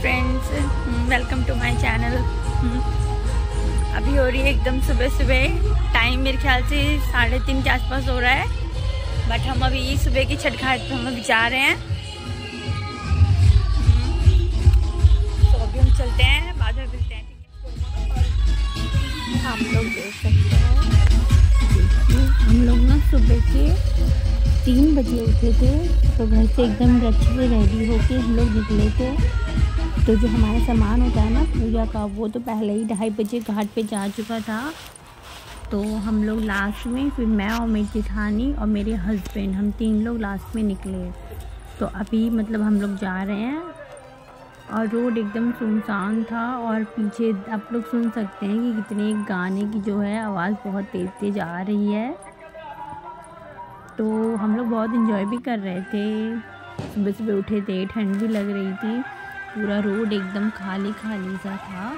Friends welcome to my channel अभी हो रही है एकदम सुबह सुबह। टाइम मेरे ख्याल से साढ़े तीन के आसपास हो रहा है। बट हम अभी सुबह की छठ घाट पर हम अभी जा रहे हैं। तो अभी हम चलते हैं, बाद में मिलते हैं आप लोग देख सकते हैं। हम लोग ना सुबह के तीन बजे उठे थे। तो घर से एकदम रेडी होके हम लोग निकले थे। तो जो हमारा सामान होता है ना पूजा का, वो तो पहले ही ढाई बजे घाट पे जा चुका था। तो हम लोग लास्ट में, फिर मैं और मेरी जेठानी और मेरे हस्बैंड हम तीन लोग लास्ट में निकले। तो अभी मतलब हम लोग जा रहे हैं और रोड एकदम सुनसान था और पीछे आप लोग सुन सकते हैं कि कितने गाने की जो है आवाज़ बहुत तेज़ तेज़ आ रही है। तो हम लोग बहुत इन्जॉय भी कर रहे थे। सुबह सुबह उठे थे, ठंड भी लग रही थी। पूरा रोड एकदम खाली खाली सा था।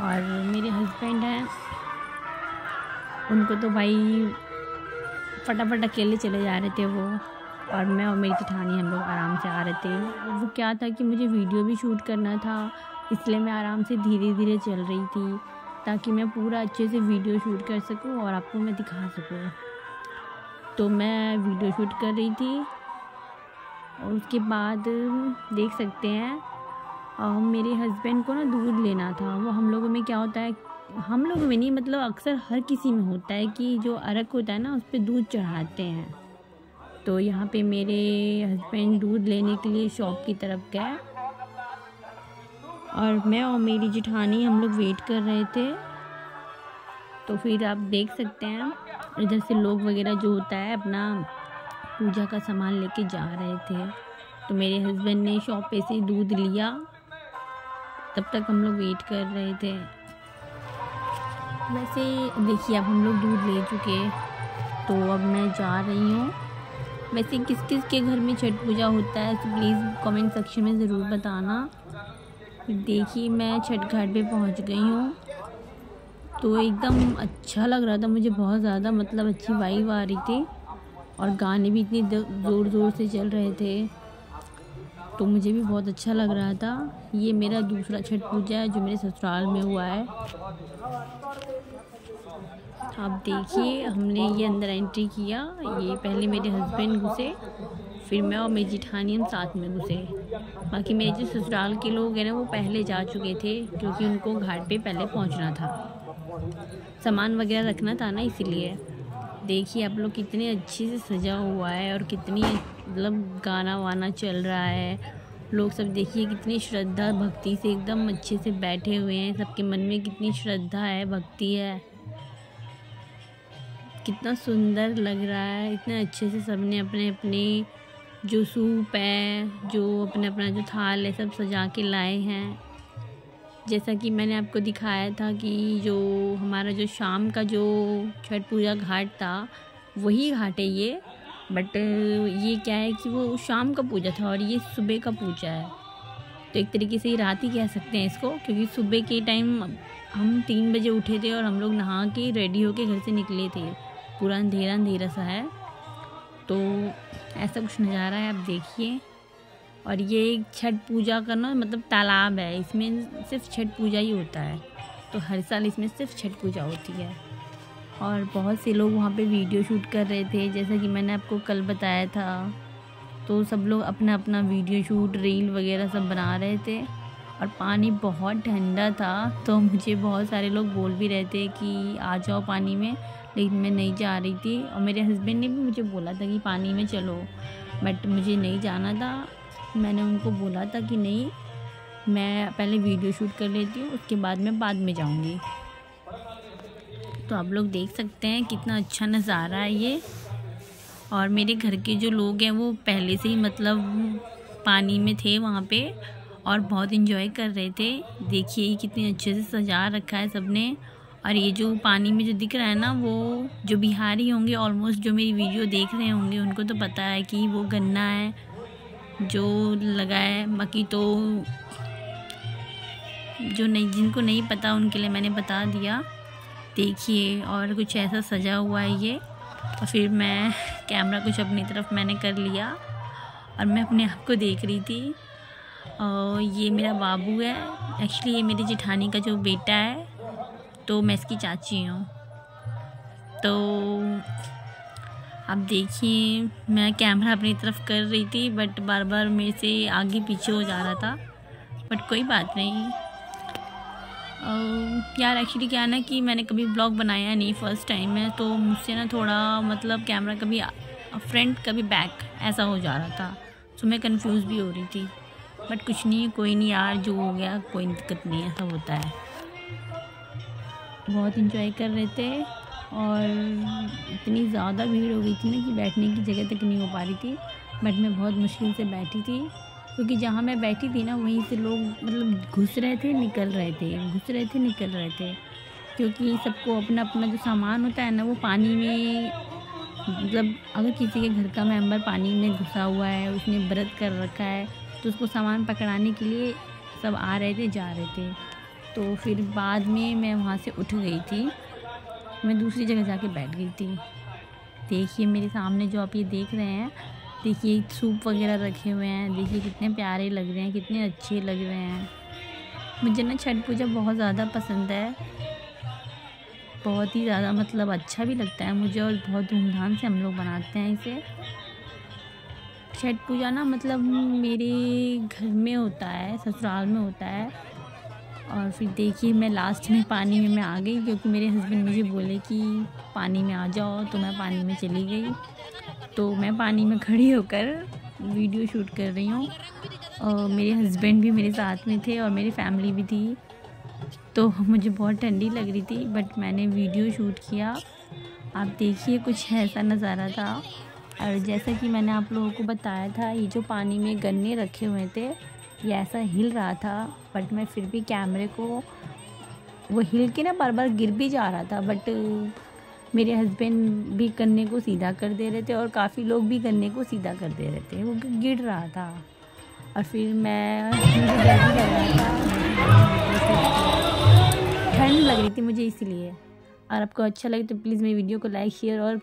और मेरे हस्बैंड हैं। उनको तो भाई फटाफट अकेले चले जा रहे थे वो। और मैं और मेरी जेठानी हम लोग आराम से आ रहे थे। वो क्या था कि मुझे वीडियो भी शूट करना था, इसलिए मैं आराम से धीरे धीरे चल रही थी, ताकि मैं पूरा अच्छे से वीडियो शूट कर सकूँ और आपको मैं दिखा सकूँ। तो मैं वीडियो शूट कर रही थी। और उसके बाद देख सकते हैं मेरे हस्बैंड को ना दूध लेना था। वो हम लोगों में क्या होता है, हम लोगों में नहीं मतलब अक्सर हर किसी में होता है कि जो अरक होता है ना, उस पर दूध चढ़ाते हैं। तो यहाँ पे मेरे हस्बैंड दूध लेने के लिए शॉप की तरफ़ गए और मैं और मेरी जिठानी हम लोग वेट कर रहे थे। तो फिर आप देख सकते हैं, इधर से लोग वगैरह जो होता है, अपना पूजा का सामान लेके जा रहे थे। तो मेरे हस्बैंड ने शॉप पे से दूध लिया। तब तक हम लोग वेट कर रहे थे। वैसे, देखिए, अब हम लोग दूध ले चुके तो अब मैं जा रही हूँ। वैसे किस किस के घर में छठ पूजा होता है तो प्लीज़ कमेंट सेक्शन में ज़रूर बताना। देखिए, मैं छठ घाट पे पहुँच गई हूँ। तो एकदम अच्छा लग रहा था मुझे, बहुत ज़्यादा मतलब अच्छी वाइब आ रही थी। और गाने भी इतनी ज़ोर ज़ोर से चल रहे थे। तो मुझे भी बहुत अच्छा लग रहा था। ये मेरा दूसरा छठ पूजा है, जो मेरे ससुराल में हुआ है। आप देखिए, हमने ये अंदर एंट्री किया। ये पहले मेरे हस्बैंड घुसे, फिर मैं और मेरी जिठानी हम साथ में घुसे। बाकी मेरे जो ससुराल के लोग हैं ना, वो पहले जा चुके थे, क्योंकि उनको घाट पे पहले पहुँचना था। सामान वगैरह रखना था ना, इसीलिए। देखिए, आप लोग कितने अच्छे से सजा हुआ है और कितनी मतलब गाना वाना चल रहा है। लोग सब देखिए कितनी श्रद्धा भक्ति से एकदम अच्छे से बैठे हुए हैं। सबके मन में कितनी श्रद्धा है, भक्ति है। कितना सुंदर लग रहा है। इतने अच्छे से सबने अपने अपने जो सूप है, जो अपना अपना जो थाल है, सब सजा के लाए हैं। जैसा कि मैंने आपको दिखाया था कि जो हमारा जो शाम का जो छठ पूजा घाट था, वही घाट है ये। बट, ये क्या है कि वो शाम का पूजा था और ये सुबह का पूजा है। तो एक तरीके से ये रात ही कह सकते हैं इसको, क्योंकि सुबह के टाइम हम तीन बजे उठे थे और हम लोग नहा के रेडी होके घर से निकले थे। पूरा अंधेरा अंधेरा सा है। तो ऐसा कुछ नज़ारा है, आप देखिए। और ये एक छठ पूजा करना मतलब तालाब है, इसमें सिर्फ़ छठ पूजा ही होता है। तो हर साल इसमें सिर्फ़ छठ पूजा होती है। और बहुत से लोग वहाँ पे वीडियो शूट कर रहे थे, जैसा कि मैंने आपको कल बताया था। तो सब लोग अपना अपना वीडियो शूट, रील वगैरह सब बना रहे थे और पानी बहुत ठंडा था। तो मुझे बहुत सारे लोग बोल भी रहे थे कि आ जाओ पानी में, लेकिन मैं नहीं जा रही थी। और मेरे हस्बैंड ने भी मुझे बोला था कि पानी में चलो बट मुझे नहीं जाना था। मैंने उनको बोला था कि नहीं, मैं पहले वीडियो शूट कर लेती हूँ, उसके बाद मैं बाद में जाऊँगी। तो आप लोग देख सकते हैं कितना अच्छा नज़ारा है ये। और मेरे घर के जो लोग हैं, वो पहले से ही मतलब पानी में थे वहाँ पे और बहुत इन्जॉय कर रहे थे। देखिए कितने अच्छे से सजा रखा है सबने। और ये जो पानी में जो दिख रहा है ना, वो जो बिहारी होंगे ऑलमोस्ट जो मेरी वीडियो देख रहे होंगे, उनको तो पता है कि वो गन्ना है, जो लगा है। बाकी तो जो नहीं, जिनको नहीं पता, उनके लिए मैंने बता दिया। देखिए और कुछ ऐसा सजा हुआ है ये। और फिर मैं कैमरा कुछ अपनी तरफ़ मैंने कर लिया और मैं अपने आप को देख रही थी। और ये मेरा बाबू है। एक्चुअली ये मेरी जेठानी का जो बेटा है तो मैं इसकी चाची हूँ। तो आप देखिए, मैं कैमरा अपनी तरफ़ कर रही थी बट बार बार मेरे से आगे पीछे हो जा रहा था। बट कोई बात नहीं। यार एक्चुअली क्या है ना कि मैंने कभी ब्लॉग बनाया नहीं फ़र्स्ट टाइम है तो मुझसे ना थोड़ा मतलब कैमरा कभी फ्रंट कभी बैक ऐसा हो जा रहा था तो मैं कंफ्यूज भी हो रही थी। बट कुछ नहीं, कोई नहीं यार, जो हो गया, कोई दिक्कत नहीं, ऐसा होता है। बहुत इंजॉय कर रहे थे और इतनी ज़्यादा भीड़ हो गई थी ना कि बैठने की जगह तक नहीं हो पा रही थी बट मैं बहुत मुश्किल से बैठी थी। क्योंकि जहाँ मैं बैठी थी ना, वहीं से लोग मतलब घुस रहे थे, निकल रहे थे, घुस रहे थे, निकल रहे थे। क्योंकि सबको अपना अपना जो सामान होता है ना, वो पानी में मतलब अगर किसी के घर का मेंबर पानी में घुसा हुआ है, उसने व्रत कर रखा है तो उसको सामान पकड़ाने के लिए सब आ रहे थे, जा रहे थे। तो फिर बाद में मैं वहाँ से उठ गई थी। मैं दूसरी जगह जाके बैठ गई थी। देखिए मेरे सामने जो आप ये देख रहे हैं देखिए सूप वगैरह रखे हुए हैं। देखिए, कितने प्यारे लग रहे हैं, कितने अच्छे लग रहे हैं। मुझे ना छठ पूजा बहुत ज़्यादा पसंद है। बहुत ही ज़्यादा मतलब अच्छा भी लगता है मुझे और बहुत धूमधाम से हम लोग बनाते हैं इसे। छठ पूजा ना मतलब मेरे घर में होता है, ससुराल में होता है। और फिर देखिए, मैं लास्ट में पानी में मैं आ गई क्योंकि मेरे हस्बैंड मुझे बोले कि पानी में आ जाओ तो मैं पानी में चली गई। तो मैं पानी में खड़ी होकर वीडियो शूट कर रही हूँ। और मेरे हस्बैंड भी मेरे साथ में थे और मेरी फैमिली भी थी। तो मुझे बहुत ठंडी लग रही थी बट मैंने वीडियो शूट किया। आप देखिए, कुछ ऐसा नज़ारा था। और जैसा कि मैंने आप लोगों को बताया था, ये जो पानी में गन्ने रखे हुए थे, ये ऐसा हिल रहा था। बट मैं फिर भी कैमरे को वो हिल के ना बार बार गिर भी जा रहा था बट मेरे हस्बैंड भी गन्ने को सीधा कर दे रहे थे और काफ़ी लोग भी गन्ने को सीधा कर दे रहे थे। वो गिर रहा था। और फिर मैं ठंड लग रही थी मुझे इसीलिए। और आपको अच्छा लगे तो प्लीज़ मेरी वीडियो को लाइक शेयर और